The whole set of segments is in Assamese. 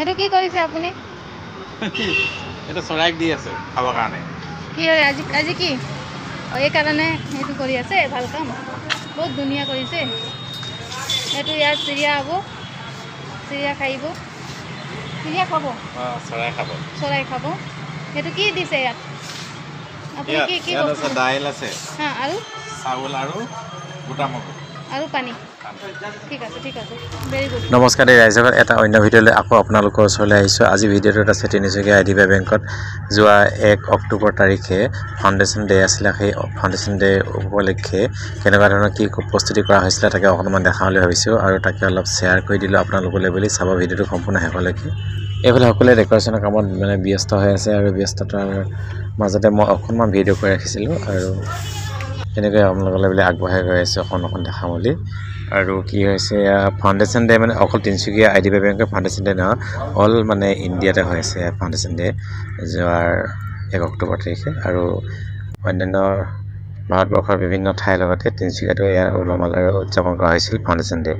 এইটো কি কৰিছে আপুনি? এইটো চৰাইক দি আছে খাবৰ কাৰণে। কি আজি আজি কি? অঁ এইকাৰণে সেইটো কৰি আছে ভাল কাম। বহুত ধুনীয়া কৰিছে। এইটো ইয়াত চিৰিয়া হ'ব চিৰিয়া খাইব। চিৰিয়া খাব? চৰাই খাব। চৰাই খাব। সেইটো কি দিছে ইয়াত? আপুনি কি কি দাইল আছে। হা আৰু? চাউল আৰু গোটা মগু। আৰু পানী। নমস্কাৰ ৰাইজক এটা অন্য ভিডিঅ'লৈ আকৌ আপোনালোকৰ ওচৰলৈ আহিছোঁ। আজি ভিডিঅ'টোত আছে Tinsukia I D B I বেংকত। যোৱা এক অক্টোবৰ তাৰিখে ফাউণ্ডেশ্যন ডে' আছিলে। সেই ফাউণ্ডেশ্যন ডে' উপলক্ষে কেনেকুৱা ধৰণৰ কি প্ৰস্তুতি কৰা হৈছিলে তাকে অকণমান দেখাওঁ বুলি ভাবিছোঁ আৰু তাকে অলপ শ্বেয়াৰ কৰি দিলোঁ আপোনালোকলৈ বুলি। চাব ভিডিঅ'টো সম্পূৰ্ণ শেষলৈকে। এইফালে সকলোৱে ডেক'ৰেশ্যনৰ কামত মানে ব্যস্ত হৈ আছে আৰু ব্যস্ততাৰ মাজতে মই অকণমান ভিডিঅ' কৰি ৰাখিছিলোঁ আৰু তেনেকৈ আপোনালোকলৈ বুলি আগবঢ়াই গৈ আছোঁ অকণ অকণ দেখাম বুলি আৰু কি হৈছে ফাউণ্ডেশ্যন ডে মানে অকল তিনিচুকীয়া আই ডি বি বেংকৰ ফাউণ্ডেশ্যন ডে নহয় অল মানে ইণ্ডিয়াতে হৈ আছে ফাউণ্ডেশ্যন ডে যোৱাৰ এক অক্টোবৰ তাৰিখে। আৰু অন্যান্য ভাৰতবৰ্ষৰ বিভিন্ন ঠাইৰ লগতে তিনিচুকীয়াতো ইয়াৰ উলহ উদযাপন কৰা হৈছিল ফাউণ্ডেশ্যন ডে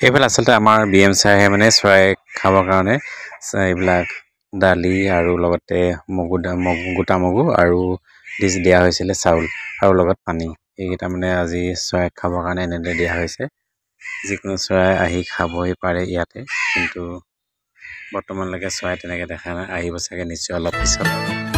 এইফালে আচলতে আমাৰ বি এম ছাৰে মানে চৰাই খাবৰ কাৰণে এইবিলাক দালি আৰু লগতে মগু মগু গোটা মগু আৰু ডিছ দিয়া হৈছিলে চাউল আৰু লগত পানী। এইকেইটা মানে আজি চৰাইক খাবৰ কাৰণে এনেদৰে দিয়া হৈছে। যিকোনো চৰাই আহি খাবহি পাৰে ইয়াতে কিন্তু বৰ্তমানলৈকে চৰাই তেনেকৈ দেখা নাই আহিব চাগে নিশ্চয় অলপ পিছত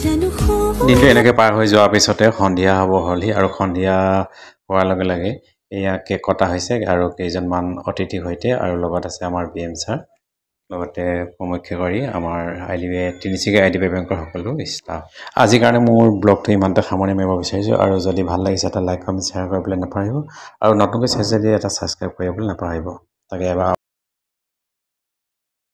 দিনটো এনেকৈ পাৰ হৈ যোৱাৰ পিছতে সন্ধিয়া হ'ব হ'লহি আৰু সন্ধিয়া হোৱাৰ লগে লগে এয়া কেক কটা হৈছে আৰু কেইজনমান অতিথিৰ সৈতে আৰু লগত আছে আমাৰ বি এম ছাৰ লগতে প্ৰমুখ্য কৰি আমাৰ I D B I Tinsukia I D B I বেংকৰ সকলো ষ্টাফ আজিৰ কাৰণে মোৰ ব্লগটো ইমানতে সামৰণি মাৰিব বিচাৰিছোঁ আৰু যদি ভাল লাগিছে এটা লাইক কমেণ্ট শ্বেয়াৰ কৰিবলৈ নাপাহৰিব আৰু নতুনকৈ চাইছে যদি এটা ছাবস্ক্ৰাইব কৰিবলৈ নাপাহৰিব। তাকে এবাৰ